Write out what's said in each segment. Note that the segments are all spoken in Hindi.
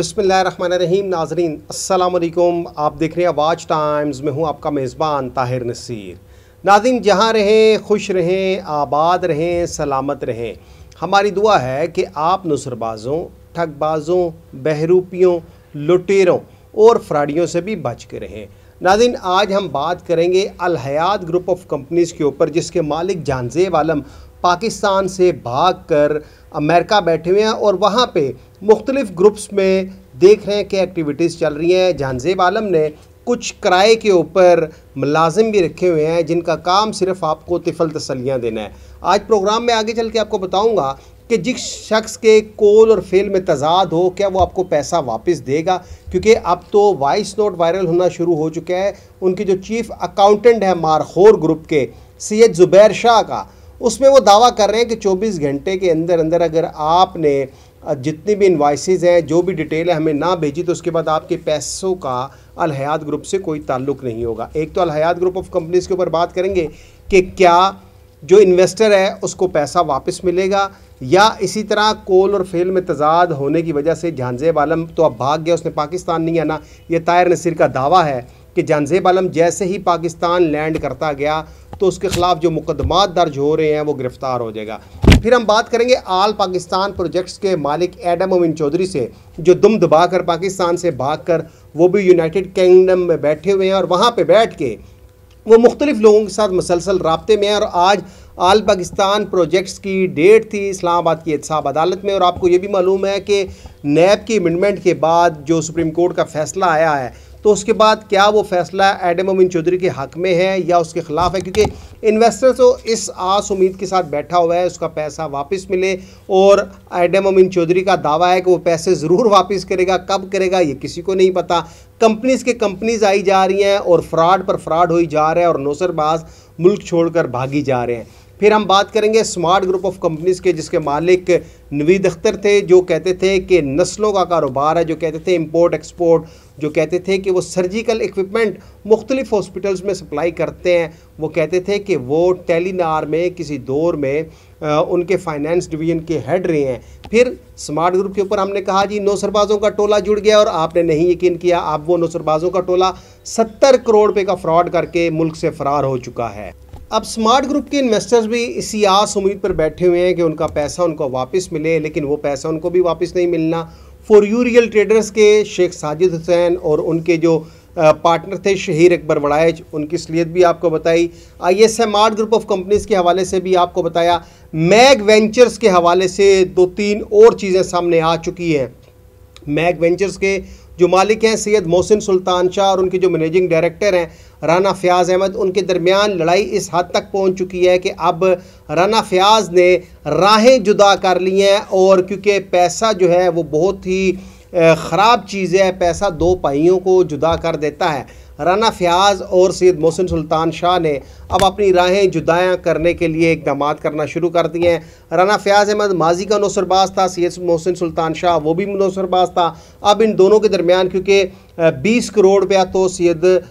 बिसमीम नाजरीन असलकुम आप देख रहे हैं वाच टाइम्स, में हूँ आपका मेज़बान ताहिर नसीर। नाजिन जहाँ रहें, खुश रहें, आबाद रहें, सलामत रहें। हमारी दुआ है कि आप नुसरबाज़ों, ठगबाज़ों, बहरूपियों, लुटेरों और फ्राडियों से भी बच के रहें। नाजिन आज हम बात करेंगे अलहयात ग्रुप ऑफ़ कंपनीज़ के ऊपर, जिसके मालिक जानजेब आलम पाकिस्तान से भाग कर अमेरिका बैठे हुए हैं और वहाँ पे मुख्तलिफ़ ग्रुप्स में देख रहे हैं कि एक्टिविटीज़ चल रही हैं। जहानजेब आलम ने कुछ किराए के ऊपर मुलाजिम भी रखे हुए हैं, जिनका काम सिर्फ़ आपको तिफल तसलियाँ देना है। आज प्रोग्राम में आगे चल के आपको बताऊँगा कि जिस शख्स के कोल और फेल में तजाद हो, क्या वो आपको पैसा वापस देगा? क्योंकि अब तो वॉइस नोट वायरल होना शुरू हो चुका है। उनके जो चीफ़ अकाउंटेंट है मारखोर ग्रुप के, सैयद ज़ुबैर शाह का, उसमें वो दावा कर रहे हैं कि 24 घंटे के अंदर अंदर अगर आपने जितनी भी इन्वाइसेज हैं, जो भी डिटेल है हमें ना भेजी तो उसके बाद आपके पैसों का अलहयात ग्रुप से कोई ताल्लुक़ नहीं होगा। एक तो अलहयात ग्रुप ऑफ़ कंपनीज़ के ऊपर बात करेंगे कि क्या जो इन्वेस्टर है, उसको पैसा वापस मिलेगा, या इसी तरह कोल और फेल में तजाद होने की वजह से जानजेब आलम तो अब भाग गया, उसने पाकिस्तान नहीं आना। ये तायर नसीर का दावा है कि जानजेब आलम जैसे ही पाकिस्तान लैंड करता गया तो उसके ख़िलाफ़ जो मुकदमात दर्ज हो रहे हैं, वो गिरफ़्तार हो जाएगा। फिर हम बात करेंगे आल पाकिस्तान प्रोजेक्ट्स के मालिक एडम अमिन चौधरी से, जो दुम दबा कर पाकिस्तान से भाग कर वो भी यूनाइटेड किंगडम में बैठे हुए हैं और वहाँ पर बैठ के वो मुख्तलिफ़ लोगों के साथ मसलसल रबते में हैं और आज आल पाकिस्तान प्रोजेक्ट्स की डेट थी इस्लामाबाद की एहतसाब अदालत में और आपको ये भी मालूम है कि नैब की अमेंडमेंट के बाद जो सुप्रीम कोर्ट का फैसला आया है तो उसके बाद क्या वो फैसला एडम अमीन चौधरी के हक़ में है या उसके ख़िलाफ़ है? क्योंकि इन्वेस्टर तो इस आस उम्मीद के साथ बैठा हुआ है, उसका पैसा वापस मिले और एडम अमीन चौधरी का दावा है कि वो पैसे ज़रूर वापस करेगा। कब करेगा, ये किसी को नहीं पता। कंपनीज़ के कंपनीज़ आई जा रही हैं और फ्रॉड पर फ्रॉड हो जा रहा है और नौसरबाज मुल्क छोड़कर भागी जा रहे हैं। फिर हम बात करेंगे स्मार्ट ग्रुप ऑफ़ कंपनीज़ के जिसके मालिक नवीद अख्तर थे जो कहते थे कि नस्लों का कारोबार है जो कहते थे इम्पोर्ट एक्सपोर्ट जो कहते थे कि वो सर्जिकल इक्विपमेंट मुख्तलिफ़ हॉस्पिटल्स में सप्लाई करते हैं। वो कहते थे कि वो टेलीनार में किसी दौर में आ, उनके फाइनेंस डिवीज़न के हेड रहे हैं। फिर स्मार्ट ग्रुप के ऊपर हमने कहा जी नौ सरबाजों का टोला जुड़ गया और आपने नहीं यकीन किया अब वो नौ सरबाजों का टोला सत्तर करोड़ रुपये का फ्रॉड करके मुल्क से फ़रार हो चुका है। अब स्मार्ट ग्रुप के इन्वेस्टर्स भी इसी आस उम्मीद पर बैठे हुए हैं कि उनका पैसा उनको वापस मिले, लेकिन वो पैसा उनको भी वापस नहीं मिलना। फॉर यू रियल ट्रेडर्स के शेख साजिद हुसैन और उनके जो पार्टनर थे शहीर अकबर वड़ाइज उनकी असलियत भी आपको बताई। I S M art group of companies के हवाले से भी आपको बताया मैग वेंचर्स के हवाले से दो तीन और चीज़ें सामने आ चुकी हैं। मैग वेंचर्स के जो मालिक हैं, सैयद मोहसिन सुल्तान शाह और उनके जो मैनेजिंग डायरेक्टर हैं, राना फयाज़ अहमद, उनके दरमियान लड़ाई इस हद तक पहुँच चुकी है कि अब राना फयाज़ ने राहें जुदा कर ली हैं और क्योंकि पैसा जो है, वो बहुत ही ख़राब चीज़ है, पैसा दो पाइयों को जुदा कर देता है। राना फयाज और सैद मोहसिन सुल्तान शाह ने अब अपनी राहें जुदायाँ करने के लिए इकदाम करना शुरू कर दिए हैं। राना फयाज अहमद, माजी का नौसरबाज था सैद मोहसिन सुल्तान शाह, वो भी नौसरबाज था। अब इन दोनों के दरमियान, क्योंकि बीस करोड़ रुपया तो सैद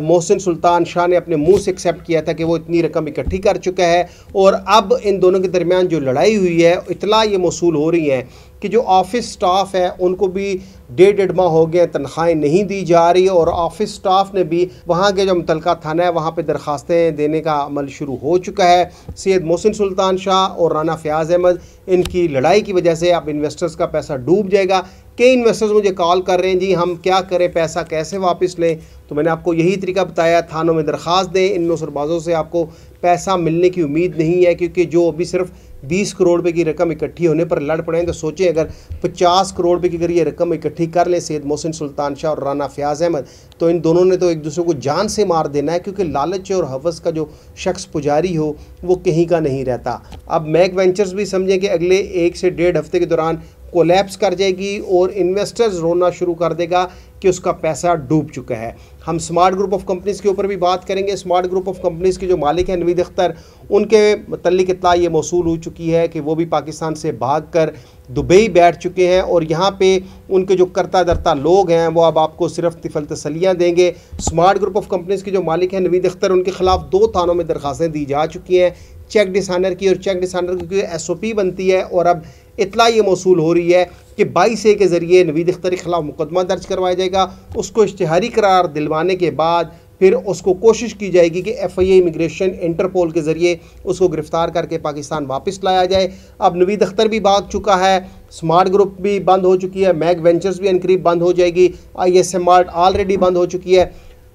मोहसिन सुल्तान शाह ने अपने मुँह से एक्सेप्ट किया था कि वो इतनी रकम इकट्ठी कर चुका है। और अब इन दोनों के दरमियान जो लड़ाई हुई है, इतला ये मौसू हो रही हैं कि जो ऑफ़िस स्टाफ है, उनको भी डेढ़ डेढ़ माह हो गए, तनख्वाहें नहीं दी जा रही और ऑफ़िस स्टाफ ने भी वहाँ के जो मुतलका थाना है, वहाँ पर दरख्वास्तें देने का अमल शुरू हो चुका है। सैद मोहसिन सुल्तान शाह और राना फयाज़ अहमद, इनकी लड़ाई की वजह से अब इन्वेस्टर्स का पैसा डूब जाएगा। कई इन्वेस्टर्स मुझे कॉल कर रहे हैं, जी, हम क्या करें, पैसा कैसे वापस लें? तो मैंने आपको यही तरीका बताया, थानों में दरख्वास्त दें, इन नौसरबाजों से आपको पैसा मिलने की उम्मीद नहीं है, क्योंकि जो अभी सिर्फ़ बीस करोड़ रुपये की रकम इकट्ठी होने पर लड़ पड़े तो सोचें, अगर पचास करोड़ रुपये की अगर ये रकम इकट्ठी कर लें सैद मोहसिन सुल्तान शाह और राना फयाज़ अहमद तो इन दोनों ने तो एक दूसरे को जान से मार देना है, क्योंकि लालच और हवस का जो शख्स पुजारी हो, वो कहीं का नहीं रहता। अब मैक वेंचर्स भी समझें कि अगले एक से डेढ़ हफ़्ते के दौरान कोलैप्स कर जाएगी और इन्वेस्टर्स रोना शुरू कर देगा। कि उसका पैसा डूब चुका है। हम स्मार्ट ग्रुप ऑफ़ कंपनीज़ के ऊपर भी बात करेंगे। स्मार्ट ग्रुप ऑफ़ कंपनीज़ के जो मालिक हैं नवीद अख्तर, उनके मतलब इतला ये मौसू हो चुकी है कि वो भी पाकिस्तान से भाग कर दुबई बैठ चुके हैं और यहाँ पे उनके जो करता दरता लोग हैं, वो अब आपको सिर्फ़ तिफल तसलियाँ देंगे। स्मार्ट ग्रुप ऑफ़ कंपनीज़ के जो मालिक हैं नवीद अख्तर, उनके ख़िलाफ़ दो थानों में दरख्वास्तें दी जा चुकी हैं। चेक डिसाइनर की और चेक डिसाइनर की एस ओ पी बनती है और अब इतला ये मौसू हो रही है कि बाईस ए के ज़रिए नवीद अख्तर के ख़िलाफ़ मुकदमा दर्ज करवाया जाएगा। उसको इश्तहारी करार दिलवाने के बाद फिर उसको कोशिश की जाएगी कि F I A immigration Interpol के ज़रिए उसको गिरफ़्तार करके पाकिस्तान वापस लाया जाए। अब नवीद अख्तर भी भाग चुका है। स्मार्ट ग्रुप भी बंद हो चुकी है। मैग वेंचर्स भी इनकरीब बंद हो जाएगी। I S M art already बंद हो चुकी है।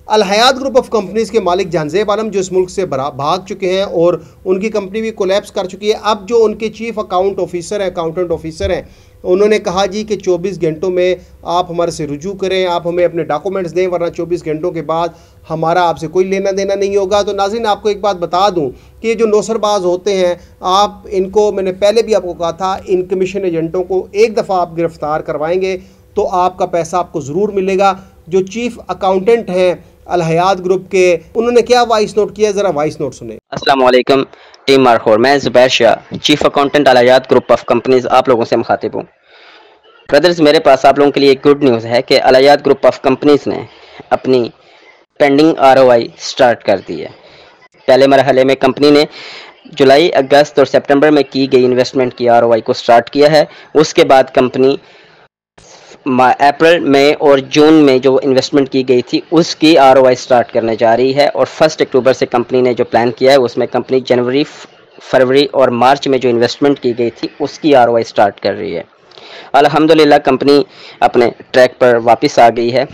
अलहयात ग्रुप ऑफ़ कंपनीज़ के मालिक जानजेब आलम, जो इस मुल्क से भाग चुके हैं और उनकी कंपनी भी कोलेप्स कर चुकी है। अब जो उनके चीफ अकाउंट ऑफिसर हैं, अकाउंटेंट ऑफिसर हैं, उन्होंने कहा जी कि 24 घंटों में आप हमारे से रुजू करें, आप हमें अपने डॉक्यूमेंट्स दें, वरना 24 घंटों के बाद हमारा आपसे कोई लेना देना नहीं होगा। तो नाजिन आपको एक बात बता दूँ कि ये जो नौसरबाज होते हैं, आप इनको, मैंने पहले भी आपको कहा था, इन कमीशन एजेंटों को एक दफ़ा आप गिरफ़्तार करवाएँगे तो आपका पैसा आपको ज़रूर मिलेगा। जो चीफ अकाउंटेंट हैं अलहयात ग्रुप के, उन्होंने क्या वॉइस नोट किया? ज़रा वॉइस नोट सुने। असलम टीम मारखोर मैं Zubair Shah chief accountant Al-Hayat group of companies आप लोगों से मुखातिब हूँ। ब्रदर्स मेरे पास आप लोगों के लिए एक गुड न्यूज़ है कि अलहयात ग्रुप ऑफ़ कंपनीज़ ने अपनी पेंडिंग आर स्टार्ट कर दी है। पहले मरहले में कंपनी ने जुलाई, अगस्त और सितंबर में की गई इन्वेस्टमेंट की आर को स्टार्ट किया है। उसके बाद कंपनी अप्रैल, मई और जून में जो इन्वेस्टमेंट की गई थी, उसकी आर स्टार्ट करने जा रही है और फ़र्स्ट अक्टूबर से कंपनी ने जो प्लान किया है, उसमें कंपनी जनवरी फरवरी और मार्च में जो इन्वेस्टमेंट की गई थी, उसकी आर स्टार्ट कर रही है। अल्हम्दुलिल्लाह, कंपनी अपने ट्रैक पर वापस आ गई है।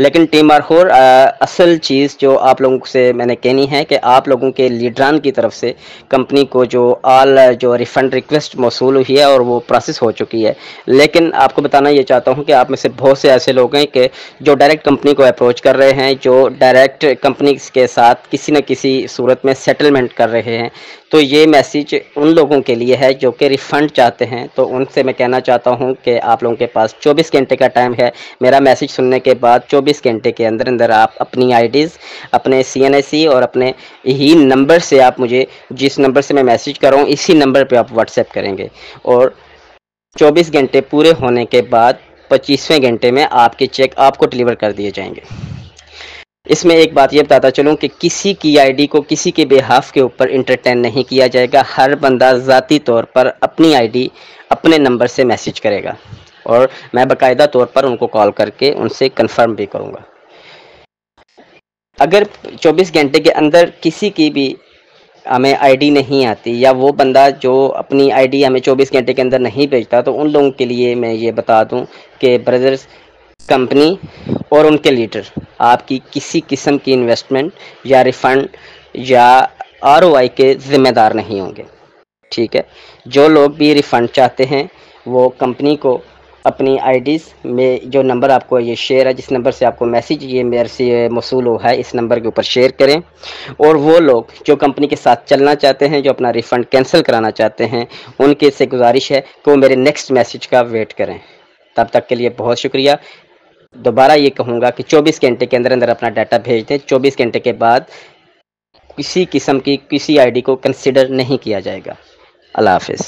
लेकिन टीम आरखोर असल चीज़ जो आप लोगों से मैंने कहनी है कि आप लोगों के लीडरान की तरफ़ से कंपनी को जो आल, जो रिफ़ंड रिक्वेस्ट मौसू हुई है और वो प्रोसेस हो चुकी है। लेकिन आपको बताना ये चाहता हूँ कि आप में से बहुत से ऐसे लोग हैं कि जो डायरेक्ट कंपनी को अप्रोच कर रहे हैं, जो डायरेक्ट कंपनी के साथ किसी न किसी सूरत में सेटलमेंट कर रहे हैं। तो ये मैसेज उन लोगों के लिए है जो कि रिफ़ंड चाहते हैं। तो उनसे मैं कहना चाहता हूँ कि आप लोगों के पास 24 घंटे का टाइम है। मेरा मैसेज सुनने के बाद 24 घंटे के अंदर अंदर आप अपनी आईडीज़ अपने सी और अपने ही नंबर से आप मुझे, जिस नंबर से मैं मैसेज कर रहा हूँ, इसी नंबर पर आप व्हाट्सएप करेंगे। और चौबीस घंटे पूरे होने के बाद पच्चीसवें घंटे में आपके चेक आपको डिलीवर कर दिए जाएँगे। इसमें एक बात ये बताता चलूँ कि किसी की आईडी को किसी के बेहाफ के ऊपर इंटरटेन नहीं किया जाएगा। हर बंदा ज़ाती तौर पर अपनी आईडी अपने नंबर से मैसेज करेगा। और मैं बाकायदा तौर पर उनको कॉल करके उनसे कंफर्म भी करूँगा। अगर 24 घंटे के अंदर किसी की भी हमें आईडी नहीं आती या वो बंदा जो अपनी आईडी हमें 24 घंटे के अंदर नहीं भेजता तो उन लोगों के लिए मैं ये बता दूँ कि ब्रदर्स कंपनी और उनके लीडर। आपकी किसी किस्म की इन्वेस्टमेंट या रिफ़ंड या आरओआई के ज़िम्मेदार नहीं होंगे। ठीक है? जो लोग भी रिफ़ंड चाहते हैं, वो कंपनी को अपनी आईडीज़ में जो नंबर आपको ये शेयर है, जिस नंबर से आपको मैसेज ये मेरे से मौसू हो है, इस नंबर के ऊपर शेयर करें। और वो लोग जो कंपनी के साथ चलना चाहते हैं, जो अपना रिफ़ंड कैंसिल कराना चाहते हैं, उनके से गुजारिश है कि वो मेरे नेक्स्ट मैसेज का वेट करें। तब तक के लिए बहुत शुक्रिया। दोबारा ये कहूँगा कि 24 घंटे के अंदर अंदर अपना डाटा भेज दें। 24 घंटे के बाद किसी किस्म की किसी आईडी को कंसिडर नहीं किया जाएगा। अल्लाह हाफिज़।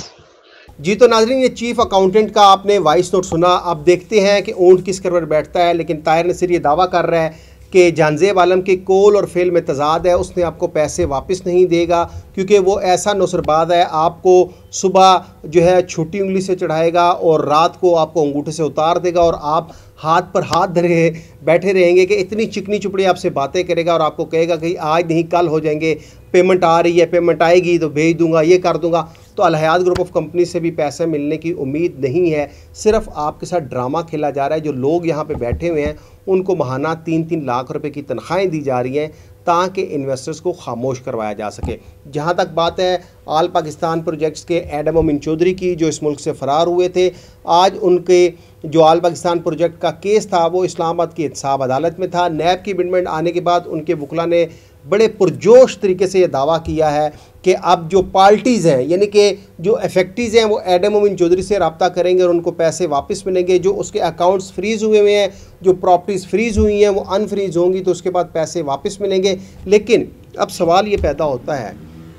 जी तो नाजरीन, ये चीफ अकाउंटेंट का आपने वॉइस नोट सुना। अब देखते हैं कि ऊँट किस कर बैठता है, लेकिन ताहिर नसीर ये दावा कर रहा है कि जानजेब आलम के कोल और फेल में तजाद है, उसने आपको पैसे वापस नहीं देगा, क्योंकि वो ऐसा नसरबाद है, आपको सुबह जो है छोटी उंगली से चढ़ाएगा और रात को आपको अंगूठे से उतार देगा और आप हाथ पर हाथ धरे बैठे रहेंगे कि इतनी चिकनी चुपड़ी आपसे बातें करेगा और आपको कहेगा कि आज नहीं, कल हो जाएँगे पेमेंट आ रही है पेमेंट आएगी तो भेज दूँगा, ये कर दूँगा। तो अलहयात ग्रुप ऑफ़ कंपनी से भी पैसे मिलने की उम्मीद नहीं है। सिर्फ़ आपके साथ ड्रामा खेला जा रहा है। जो लोग यहाँ पे बैठे हुए हैं, उनको महाना तीन तीन लाख रुपए की तनख्वाहें दी जा रही हैं। ताकि इन्वेस्टर्स को खामोश करवाया जा सके। जहाँ तक बात है, आल पाकिस्तान प्रोजेक्ट्स के एडम अमिन चौधरी की, जो इस मुल्क से फ़रार हुए थे, आज उनके जो आल पाकिस्तान प्रोजेक्ट का केस था, वो इस्लामाबाद की एहसाब अदालत में था। नैब की अमेंडमेंट आने के बाद उनके वकला ने बड़े पुरजोश तरीके से ये दावा किया है कि अब जो पार्टीज़ हैं, यानी कि जो अफेक्टीज़ हैं, वो एडम उमिन चौधरी से रबता करेंगे और उनको पैसे वापस मिलेंगे, जो उसके अकाउंट्स फ्रीज़ हुए हुए हैं, जो प्रॉपर्टीज़ फ्रीज़ हुई हैं, वो अनफ्रीज़ होंगी तो उसके बाद पैसे वापस मिलेंगे। लेकिन अब सवाल ये पैदा होता है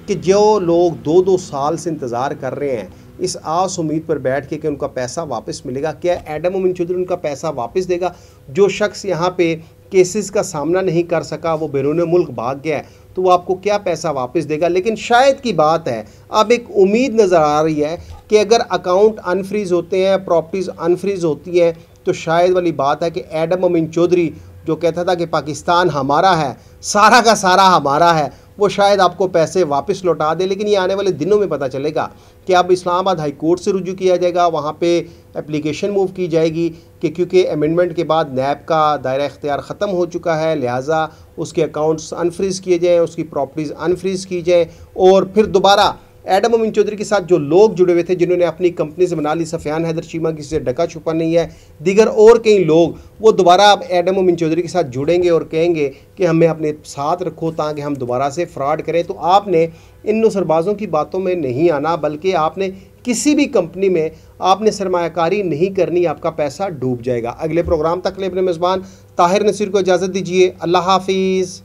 कि जो लोग दो दो साल से इंतज़ार कर रहे हैं, इस आस उम्मीद पर बैठ के कि उनका पैसा वापस मिलेगा, क्या एडम उमिन चौधरी उनका पैसा वापस देगा? जो शख्स यहाँ पे केसेस का सामना नहीं कर सका, वो बैरून मुल्क भाग गया है तो वो आपको क्या पैसा वापस देगा? लेकिन शायद की बात है, अब एक उम्मीद नज़र आ रही है कि अगर अकाउंट अनफ्रीज़ होते हैं, प्रॉपर्टीज़ अनफ्रीज़ होती हैं तो शायद वाली बात है कि एडम अमीन चौधरी, जो कहता था कि पाकिस्तान हमारा है, सारा का सारा हमारा है वो शायद आपको पैसे वापस लौटा दे, लेकिन ये आने वाले दिनों में पता चलेगा कि अब इस्लामाबाद हाई कोर्ट से रुजू किया जाएगा, वहाँ पे एप्लीकेशन मूव की जाएगी कि क्योंकि अमेंडमेंट के बाद नैब का दायरा इख्तियार ख़त्म हो चुका है, लिहाजा उसके अकाउंट्स अनफ्रीज़ किए जाएँ, उसकी प्रॉपर्टीज़ अनफ्रीज़ की जाएँ, और फिर दोबारा एडम अमीन चौधरी के साथ जो लोग जुड़े हुए थे, जिन्होंने अपनी कंपनी से बना ली सफ़ियान हैदर चीमा किसी से डका छुपा नहीं है, दीगर और कई लोग, वो दोबारा अब एडम अमीन चौधरी के साथ जुड़ेंगे और कहेंगे कि हमें अपने साथ रखो ताकि हम दोबारा से फ्रॉड करें। तो आपने इन नसरबाज़ों की बातों में नहीं आना, बल्कि आपने किसी भी कंपनी में आपने सरमाकारी नहीं करनी, आपका पैसा डूब जाएगा। अगले प्रोग्राम तक ले अपने मेज़बान ताहिर नसीर को इजाज़त दीजिए। अल्लाह हाफिज़।